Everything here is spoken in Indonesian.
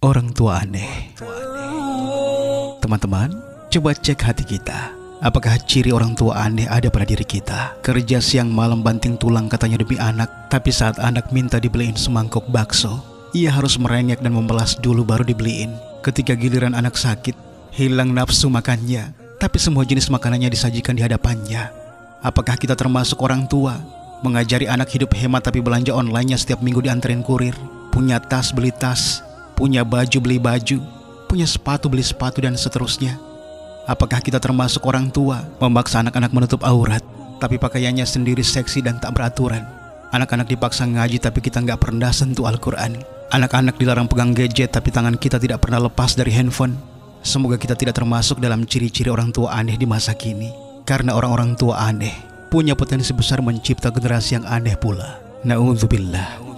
Orang tua aneh. Teman-teman, coba cek hati kita. Apakah ciri orang tua aneh ada pada diri kita? Kerja siang malam banting tulang katanya demi anak, tapi saat anak minta dibeliin semangkuk bakso, ia harus merengek dan membelas dulu baru dibeliin. Ketika giliran anak sakit, hilang nafsu makannya, tapi semua jenis makanannya disajikan di hadapannya. Apakah kita termasuk orang tua? Mengajari anak hidup hemat tapi belanja online-nya setiap minggu dianterin kurir. Punya tas beli tas, punya baju beli baju, punya sepatu beli sepatu dan seterusnya. Apakah kita termasuk orang tua memaksa anak-anak menutup aurat, tapi pakaiannya sendiri seksi dan tak beraturan? Anak-anak dipaksa ngaji tapi kita nggak pernah sentuh Al-Quran. Anak-anak dilarang pegang gadget tapi tangan kita tidak pernah lepas dari handphone. Semoga kita tidak termasuk dalam ciri-ciri orang tua aneh di masa kini. Karena orang-orang tua aneh punya potensi besar mencipta generasi yang aneh pula. Na'udzubillah.